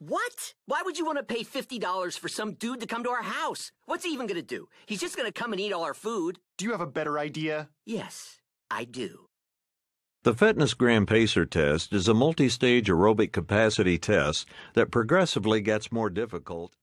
What? Why would you want to pay $50 for some dude to come to our house? What's he even going to do? He's just going to come and eat all our food. Do you have a better idea? Yes, I do. The FitnessGram Pacer test is a multi stage aerobic capacity test that progressively gets more difficult.